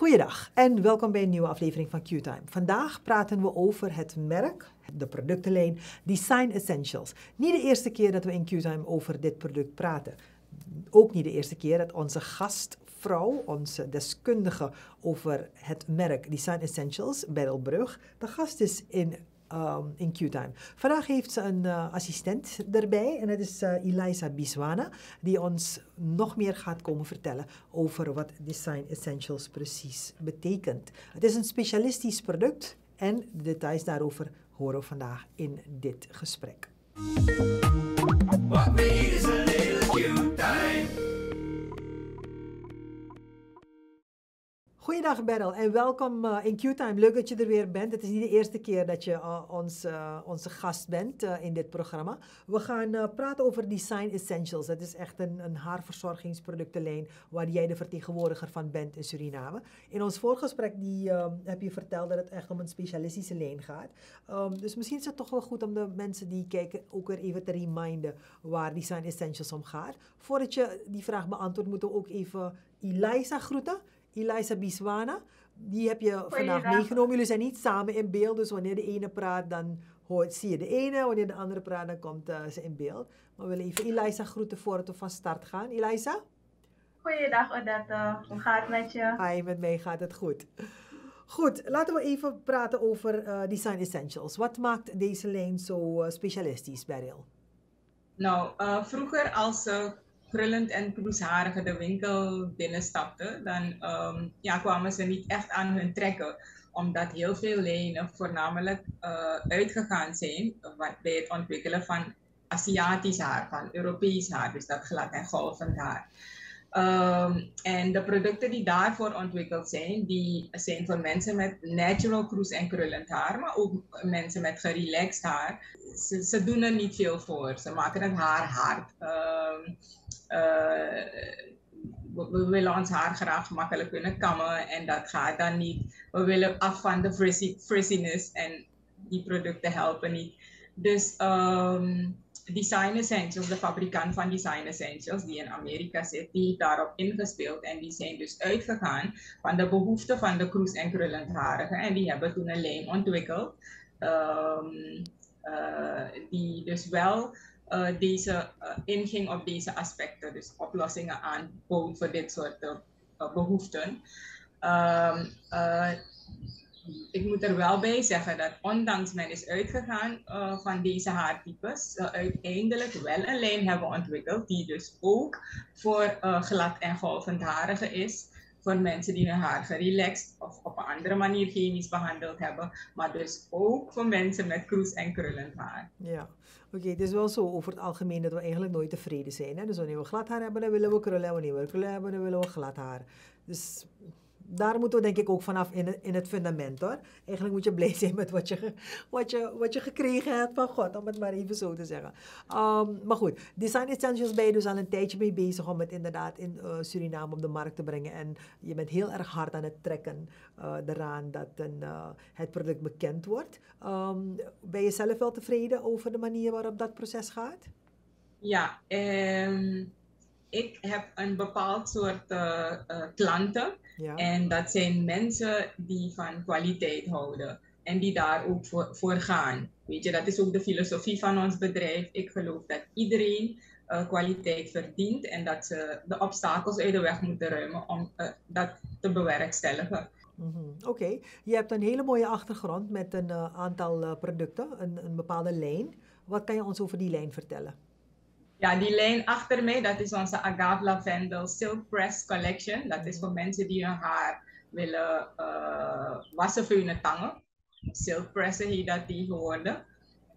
Goeiedag en welkom bij een nieuwe aflevering van Q-Time. Vandaag praten we over het merk, de productenlijn Design Essentials. Niet de eerste keer dat we in Q-Time over dit product praten. Ook niet de eerste keer dat onze gastvrouw, onze deskundige over het merk Design Essentials, Beryl Brug, de gast is in um, in Q-Time. Vandaag heeft ze een uh, assistent erbij en dat is uh, Eliza Biswana, die ons nog meer gaat komen vertellen over wat Design Essentials precies betekent. Het is een specialistisch product en de details daarover horen we vandaag in dit gesprek. Goeiedag Beryl en welkom uh, in Q-Time. Leuk dat je er weer bent. Het is niet de eerste keer dat je uh, ons, uh, onze gast bent in dit programma. We gaan praten over Design Essentials. Dat is echt een, een haarverzorgingsproductenlijn waar jij de vertegenwoordiger van bent in Suriname. In ons voorgesprek die, heb je verteld dat het echt om een specialistische lijn gaat. Um, dus misschien is het toch wel goed om de mensen die kijken ook weer even te reminden waar Design Essentials om gaat. Voordat je die vraag beantwoordt, moeten we ook even Eliza groeten. Eliza Biswana. Die heb je vandaag meegenomen. Jullie zijn niet samen in beeld, dus wanneer de ene praat, dan hoort, zie je de ene. Wanneer de andere praat, dan komt uh, ze in beeld. Maar we willen even Eliza groeten voordat we van start gaan. Eliza? Goeiedag Odette, hoe gaat het met je? Hi, met mij gaat het goed. Goed, laten we even praten over uh, Design Essentials. Wat maakt deze lijn zo uh, specialistisch, Beryl? Nou, vroeger als krullend en kroesharige de winkel binnenstapten, dan um, ja, kwamen ze niet echt aan hun trekken. Omdat heel veel lijnen voornamelijk uh, uitgegaan zijn bij het ontwikkelen van Aziatisch haar, van Europees haar, dus dat glad en golvend haar. Um, en de producten die daarvoor ontwikkeld zijn, die zijn voor mensen met natural kroes en krullend haar, maar ook mensen met gerelaxed haar. Ze, ze doen er niet veel voor. Ze maken het haar hard. Um, uh, we, willen ons haar graag makkelijk kunnen kammen en dat gaat dan niet. We willen af van de frizziness en die producten helpen niet. Dus um, Design Essentials, de fabrikant van Design Essentials, die in Amerika zit, die heeft daarop ingespeeld. En die zijn dus uitgegaan van de behoeften van de kroes- en krullendharigen. En die hebben toen een lijn ontwikkeld, um, uh, die dus wel deze uh, inging op deze aspecten, dus oplossingen aanbood voor dit soort uh, behoeften. Um, ik moet er wel bij zeggen dat ondanks men is uitgegaan van deze haartypes, ze uiteindelijk wel een lijn hebben ontwikkeld die dus ook voor glad en golvendharigen is voor mensen die hun haar gerelaxed of op een andere manier chemisch behandeld hebben, maar dus ook voor mensen met kroes en krullend haar. Ja, oké, het is wel zo over het algemeen dat we eigenlijk nooit tevreden zijn. Hè? Dus wanneer we glad haar hebben, dan willen we krullen, wanneer we krullen hebben, dan willen we glad haar. Dus daar moeten we denk ik ook vanaf in het, in het fundament hoor. Eigenlijk moet je blij zijn met wat je, wat, je, wat je gekregen hebt van God, om het maar even zo te zeggen. Um, maar goed, Design Essentials ben je dus al een tijdje mee bezig om het inderdaad in uh, Suriname op de markt te brengen. En je bent heel erg hard aan het trekken uh, eraan dat een, uh, het product bekend wordt. Um, ben je zelf wel tevreden over de manier waarop dat proces gaat? Ja, um, ik heb een bepaald soort klanten. Ja. En dat zijn mensen die van kwaliteit houden en die daar ook voor, voor gaan. Weet je, dat is ook de filosofie van ons bedrijf. Ik geloof dat iedereen uh, kwaliteit verdient en dat ze de obstakels uit de weg moeten ruimen om dat te bewerkstelligen. Mm -hmm. Oké, okay. je hebt een hele mooie achtergrond met een aantal producten, een, een bepaalde lijn. Wat kan je ons over die lijn vertellen? Ja, die lijn achter mij, dat is onze Agave Lavendel Silk Press Collection. Dat is voor mensen die hun haar willen uh, wassen voor hun tangen. Silk pressen heet dat tegenwoordig.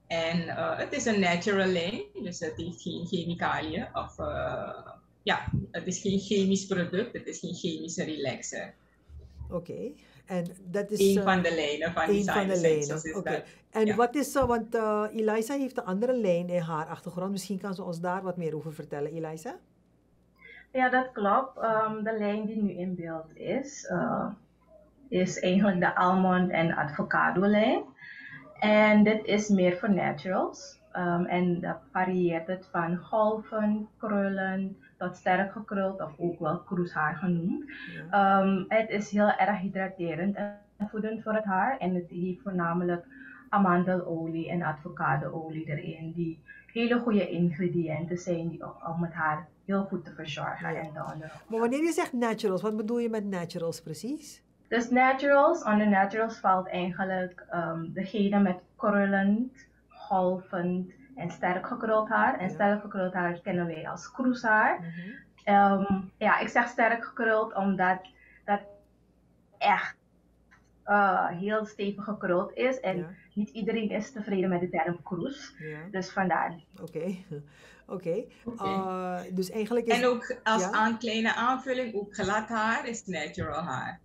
En uh, het is een natural lijn, dus het heeft geen chemicaliën. Of uh, ja, het is geen chemisch product, het is geen chemische relaxer. Oké. En dat is... Een van de lijnen van Een van de lijnen, oké. En wat is, uh, want uh, Eliza heeft een andere lijn in haar achtergrond. Misschien kan ze ons daar wat meer over vertellen, Eliza? Ja, dat klopt. Um, de lijn die nu in beeld is, uh, is eigenlijk de almond en avocado lijn. En dit is meer voor naturals. Um, en dat varieert het van golven, krullen tot sterk gekruld of ook wel kroeshaar genoemd. Ja. Um, het is heel erg hydraterend en voedend voor het haar en het heeft voornamelijk amandelolie en avocadoolie erin, die hele goede ingrediënten zijn die, om het haar heel goed te verzorgen Ja. en te onderhouden. Maar wanneer je zegt naturals, wat bedoel je met naturals precies? Dus naturals, onder naturals valt eigenlijk um, degene met krullend, golvend en sterk gekruld haar. En Ja. sterk gekruld haar kennen wij als kroeshaar. Ehm, ja, ik zeg sterk gekruld omdat dat echt eh, heel stevig gekruld is. En Ja. niet iedereen is tevreden met de term kroes. Ja, Dus vandaar. oké. Oké. Uh, dus eigenlijk is... En ook als Ja. aan kleine aanvulling, ook glad haar is natural haar.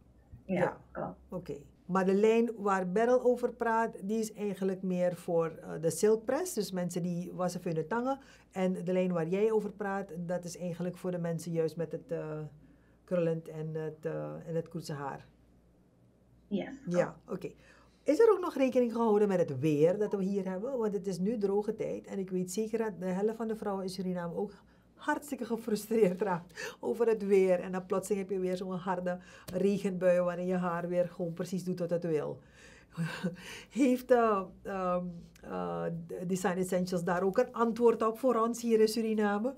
Ja, Ja. klopt. Oké. Maar de lijn waar Beryl over praat, die is eigenlijk meer voor eh, de silkpress. Dus mensen die wassen hun tangen. En de lijn waar jij over praat, dat is eigenlijk voor de mensen juist met het eh, krullend en het, eh en het koetse haar. Yes. Ja, oké. Is er ook nog rekening gehouden met het weer dat we hier hebben? Want het is nu droge tijd. En ik weet zeker dat de helft van de vrouwen in Suriname ook hartstikke gefrustreerd raakt over het weer. En dan plotseling heb je weer zo'n harde regenbui waarin je haar weer gewoon precies doet wat het wil. Heeft uh, um, uh, Design Essentials daar ook een antwoord op voor ons hier in Suriname?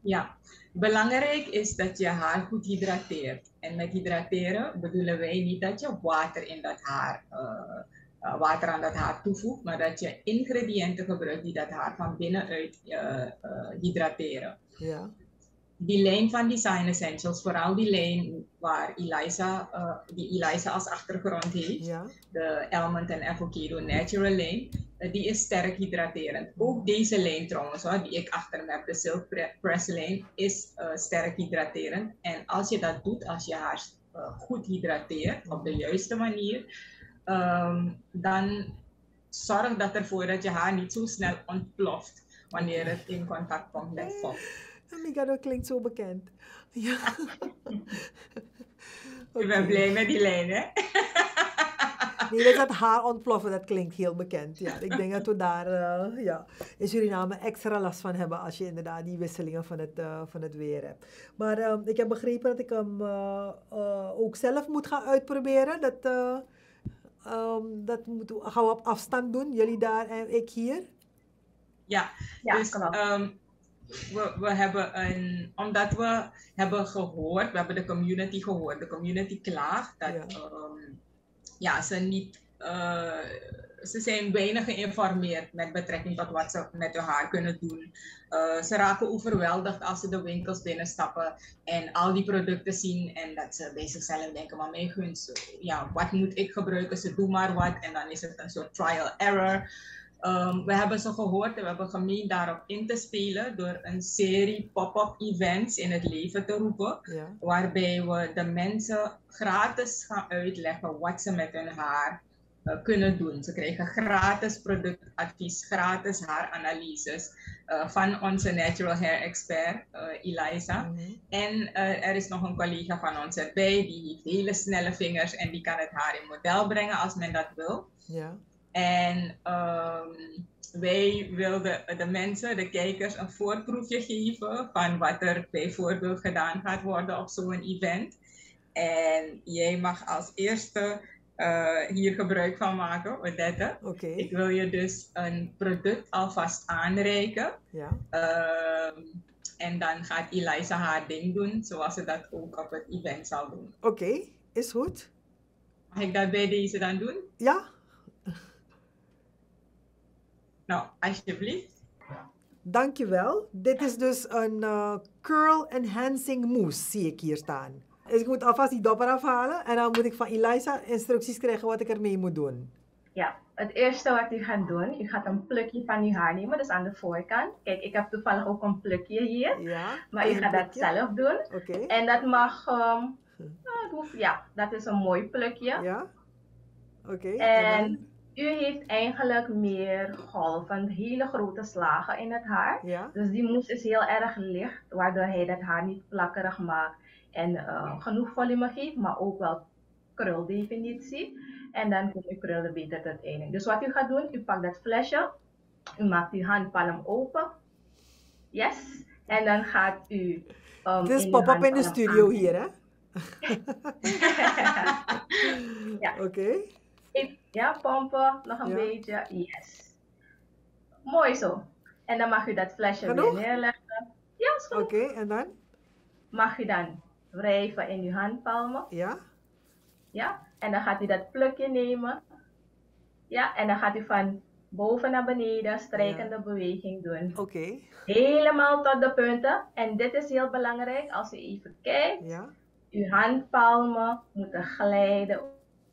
Ja, belangrijk is dat je haar goed hydrateert. En met hydrateren bedoelen wij niet dat je water in dat haar, uh, water aan dat haar toevoegt, maar dat je ingrediënten gebruikt die dat haar van binnenuit uh, hydrateren. Ja. Die lijn van Design Essentials, vooral die lijn waar Eliza, die Eliza als achtergrond heeft, ja. de Almond en Avocado Natural lijn, die is sterk hydraterend. Ook deze lijn trouwens, hoor, die ik achter me heb, de Silk Press lijn, is uh, sterk hydraterend. En als je dat doet, als je haar uh, goed hydrateert, op de juiste manier, um, dan zorg dat ervoor dat je haar niet zo snel ontploft wanneer het in contact komt met vocht. Amiga, dat klinkt zo bekend. Ja. Ik ben blij met die lijn, hè? Nee, dat, haar ontploffen, dat klinkt heel bekend. Ja, ik denk dat we daar uh, ja, in Suriname extra last van hebben als je inderdaad die wisselingen van het, uh, van het weer hebt. Maar uh, ik heb begrepen dat ik hem ook zelf moet gaan uitproberen. Dat, um, dat moeten we, gaan we op afstand doen, jullie daar en ik hier. Ja, ja dus um, we, we hebben een, omdat we hebben gehoord, we hebben de community gehoord, de community klaagt dat ja. Um, ja, ze niet, uh, ze zijn weinig geïnformeerd met betrekking tot wat ze met hun haar kunnen doen. Uh, ze raken overweldigd als ze de winkels binnenstappen en al die producten zien en dat ze bij zichzelf denken, maar mijn gunst, ja, wat moet ik gebruiken? Ze doen maar wat en dan is het een soort trial error. Um, we hebben ze gehoord en we hebben gemeend daarop in te spelen door een serie pop-up events in het leven te roepen. Ja. Waarbij we de mensen gratis gaan uitleggen wat ze met hun haar uh, kunnen doen. Ze krijgen gratis productadvies, gratis haaranalyses uh, van onze natural hair expert uh, Eliza. Mm -hmm. En er is nog een collega van ons erbij, die heeft hele snelle vingers en die kan het haar in model brengen als men dat wil. Ja. En um, wij wilden de mensen, de kijkers, een voorproefje geven van wat er bijvoorbeeld gedaan gaat worden op zo'n event. En jij mag als eerste uh, hier gebruik van maken, Odette. Okay. Ik wil je dus een product alvast aanreiken. Ja. Um, en dan gaat Eliza haar ding doen, zoals ze dat ook op het event zal doen. Oké, okay. is goed. Mag ik dat bij deze dan doen? Ja. Nou, alsjeblieft. Dankjewel. Dit is dus een uh, curl enhancing mousse, zie ik hier staan. Dus ik moet alvast die dopper afhalen en dan moet ik van Eliza instructies krijgen wat ik ermee moet doen. Ja, het eerste wat u gaat doen, u gaat een plukje van uw haar nemen, dus aan de voorkant. Kijk, ik heb toevallig ook een plukje hier, ja, maar u gaat dat zelf doen. Oké. Okay. En dat mag, um, nou, ja, dat is een mooi plukje. Ja, oké. Okay. En, en u heeft eigenlijk meer golven, hele grote slagen in het haar. Ja. Dus die mousse is heel erg licht, waardoor hij dat haar niet plakkerig maakt. En uh, genoeg volume geeft, maar ook wel kruldefinitie. En dan komt uw krullen beter tot einde. Dus wat u gaat doen, u pakt dat flesje U maakt uw handpalm open. Yes. En dan gaat u. Um, Het is pop-up in de studio aan- hier, hè? Ja. Oké. Ja, pompen, nog een Ja. beetje. Yes. Mooi zo. En dan mag u dat flesje Genoeg? weer neerleggen. Ja, is goed. Oké, en dan? Mag u dan wrijven in uw handpalmen. Ja? Ja, en dan gaat u dat plukje nemen. Ja, en dan gaat u van boven naar beneden strijkende beweging doen. Oké. Helemaal tot de punten. En dit is heel belangrijk. Als u even kijkt, Ja? uw handpalmen moeten glijden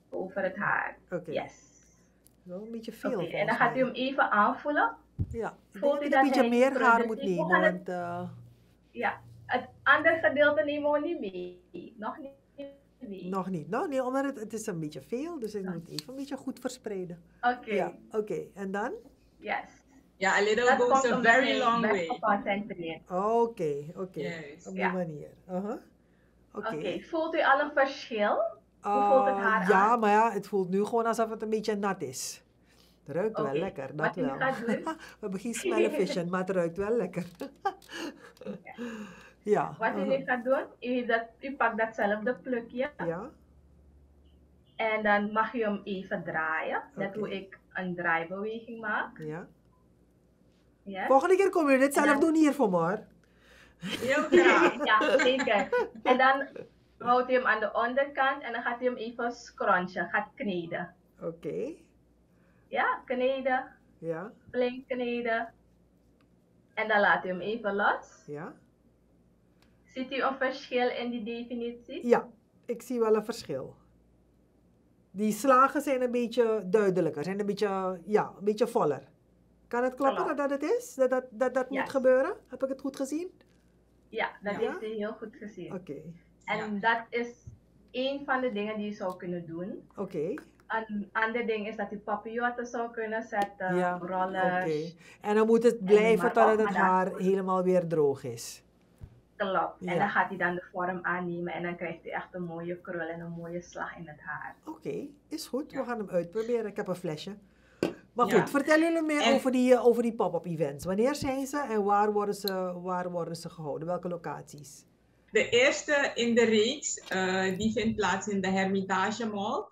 over het haar. Oké. Yes. Wel een beetje Oké, veel. en dan gaat u hem even aanvoelen. Ja, ik voelt denk u dat een beetje meer haar moet nemen, aan het- want uh, Ja, het andere gedeelte nemen we niet mee. Nog niet nog niet. Nou, nee, omdat het, het is een beetje veel, dus ik moet even een beetje goed verspreiden. Oké, Ja, oké. En dan? yes. Ja, a little Dat goes a very long way. Oké, oké. Op die manier. Aha. Oké. Oké, voelt u al een verschil? Hoe voelt het Ah, haar ja, aan? maar ja, het voelt nu gewoon alsof het een beetje nat is. Het ruikt wel lekker, dat wel. We hebben geen smell efficient, maar het ruikt wel lekker. ja. Wat u aha. nu gaat doen, u, dat, u pakt datzelfde plukje Ja, en dan mag u hem even draaien. Net Oké. hoe ik een draaibeweging maak. ja. Yes. Volgende keer kom je dit zelf dan- doen hier voor me. Heel graag. ja, zeker. En dan houdt u hem aan de onderkant en dan gaat u hem even scrunchen, gaat kneden. Oké, Ja, kneden, ja, flink kneden. En dan laat u hem even los. ja. Ziet u een verschil in die definitie? Ja, ik zie wel een verschil. Die slagen zijn een beetje duidelijker, zijn een beetje, ja, een beetje voller. Kan het kloppen dat dat het is? Dat dat, dat, dat moet gebeuren? Heb ik het goed gezien? Ja, dat Ja. heeft u heel goed gezien. Oké, En dat is een van de dingen die je zou kunnen doen. oké. Een ander ding is dat je papillotten zou kunnen zetten, Ja, Oké. rollers. En dan moet het blijven totdat het haar helemaal weer droog is. Klopt. Ja. En dan gaat hij dan de vorm aannemen en dan krijgt hij echt een mooie krul en een mooie slag in het haar. Oké, is goed. We gaan hem uitproberen. Ik heb een flesje. Maar Ja. goed, vertel jullie meer En- over die, eh, over die pop-up events. Wanneer zijn ze en waar worden ze, waar worden ze gehouden? Welke locaties? De eerste in de reeks, eh, die vindt plaats in de Hermitage Mall.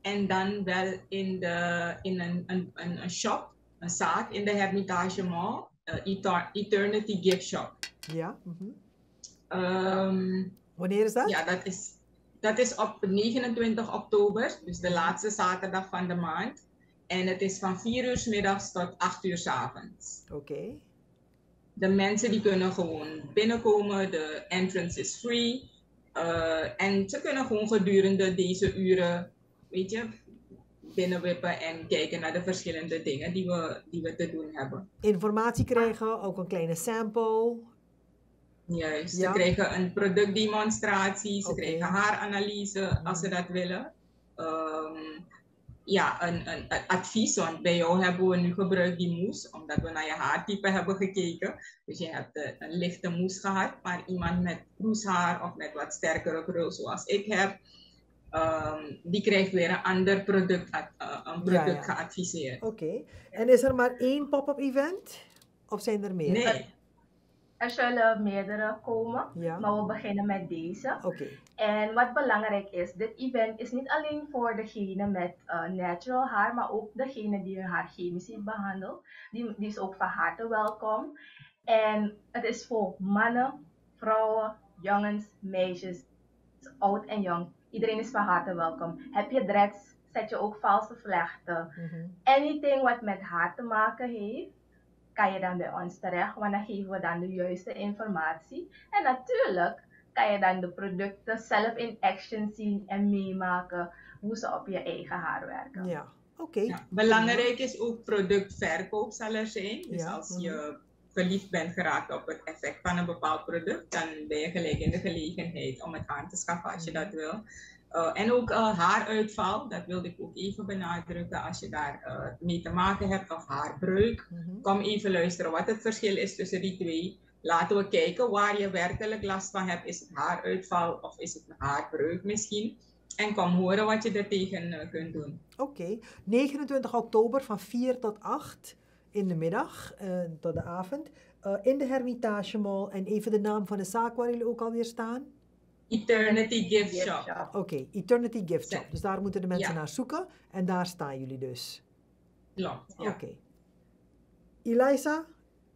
En dan wel in, de, in een, een, een, een shop, een zaak in de Hermitage Mall. eh, Eter- Eternity Gift Shop. Ja? mhm. Ehm, Wanneer is dat? ja, dat is, dat is op 29 oktober, dus de laatste zaterdag van de maand. En het is van 4 uur 's middags tot 8 uur 's avonds. Oké. De mensen die kunnen gewoon binnenkomen, de entrance is free. Eh, en ze kunnen gewoon gedurende deze uren, weet je, binnenwippen en kijken naar de verschillende dingen die we, die we te doen hebben. Informatie krijgen, ook een kleine sample. Juist, Ja. ze krijgen een productdemonstratie, ze Oké. krijgen haaranalyse als ze Mhm. dat willen. Ehm, ja, een, een, een advies, want bij jou hebben we nu gebruikt die moes, omdat we naar je haartype hebben gekeken. Dus je hebt eh, een lichte moes gehad, maar iemand met kroeshaar of met wat sterkere krul zoals ik heb, ehm, die krijgt weer een ander product, eh, een product ja. geadviseerd. Oké. En is er maar één pop-up event? Of zijn er meer? Nee, Er zullen meerdere komen, Ja. maar we beginnen met deze. Oké. En wat belangrijk is, dit event is niet alleen voor degene met eh, natural haar, maar ook degene die hun haar chemisch heeft behandeld. Die, die is ook van harte welkom. En het is voor mannen, vrouwen, jongens, meisjes, oud en jong. Iedereen is van harte welkom. Heb je dreads, zet je ook valse vlechten. Mhm. Anything wat met haar te maken heeft, kan je dan bij ons terecht, want dan geven we dan de juiste informatie. En natuurlijk kan je dan de producten zelf in action zien en meemaken hoe ze op je eigen haar werken. Ja. Oké. Ja, belangrijk is ook productverkoop zal er zijn. Dus Ja, als mhm. je verliefd bent geraakt op het effect van een bepaald product, dan ben je gelijk in de gelegenheid om het aan te schaffen als je dat wil. Uh, en ook uh, haaruitval, dat wilde ik ook even benadrukken. Als je daar uh, mee te maken hebt of haarbreuk, Mhm. kom even luisteren wat het verschil is tussen die twee. Laten we kijken waar je werkelijk last van hebt. Is het haaruitval of is het een haarbreuk misschien? En kom horen wat je er tegen uh, kunt doen. Oké. 29 oktober van 4 tot 8 in de middag tot de avond. In de Hermitage Mall. En even de naam van de zaak waar jullie ook alweer staan. Eternity Gift Shop. Oké, okay, Eternity Gift Shop. Dus daar moeten de mensen ja. naar zoeken. En daar staan jullie dus. Klopt, ja. Oké. Okay. Eliza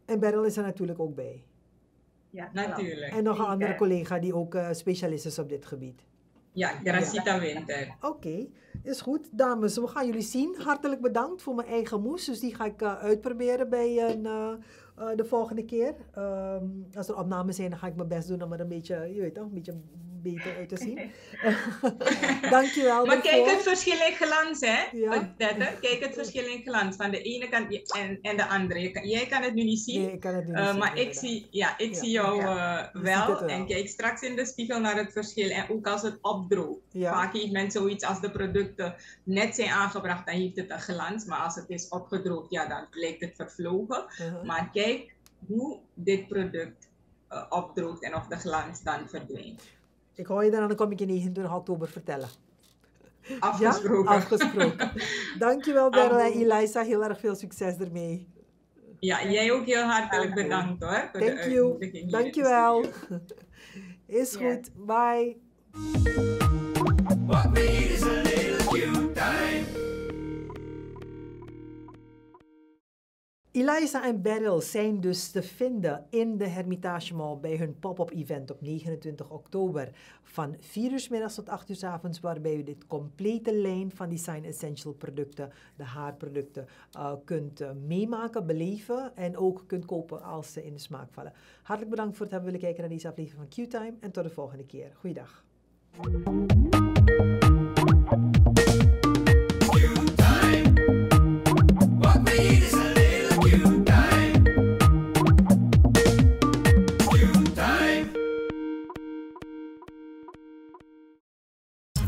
en Beryl is er natuurlijk ook bij. Ja, natuurlijk. En nog een andere collega die ook uh, specialist is op dit gebied. Ja, Gracita Winter. Oké, okay. is goed. Dames, we gaan jullie zien. Hartelijk bedankt voor mijn eigen moes. Dus die ga ik uh, uitproberen bij een, uh, uh, de volgende keer. Um, als er opnames zijn, dan ga ik mijn best doen om er een beetje, je weet toch, een beetje beter uit te zien. Dankjewel. Maar kijk het verschil in glans, hè? Ja. Kijk het verschil in glans van de ene kant en, en de andere. jij kan het nu niet zien. Nee, ik kan het nu niet uh, zien. Maar ik zie, ja, ik ja. zie jou ja. uh, wel. wel. En kijk straks in de spiegel naar het verschil. En ook als het opdroogt. Vaak heeft men zoiets als de producten net zijn aangebracht, dan heeft het een glans. Maar als het is opgedroogd, ja, dan lijkt het vervlogen. -huh. Maar kijk hoe dit product uh, opdroogt en of de glans dan verdwijnt. Ik hou je dan en dan kom ik je 29 oktober vertellen. Afgesproken. Ja? Afgesproken. Dankjewel Beryl en Eliza. Heel erg veel succes ermee. Ja, jij ook heel hartelijk bedankt hoor. Voor Thank you. Dankjewel. Is goed. Bye. Eliza en Beryl zijn dus te vinden in de Hermitage Mall bij hun pop-up event op 29 oktober. Van 4 uur middags tot 8 uur avonds, waarbij u dit complete lijn van Design Essential producten, de haarproducten, uh, kunt uh, meemaken, beleven en ook kunt kopen als ze in de smaak vallen. Hartelijk bedankt voor het hebben willen kijken naar deze aflevering van Q-Time en tot de volgende keer. Goeiedag.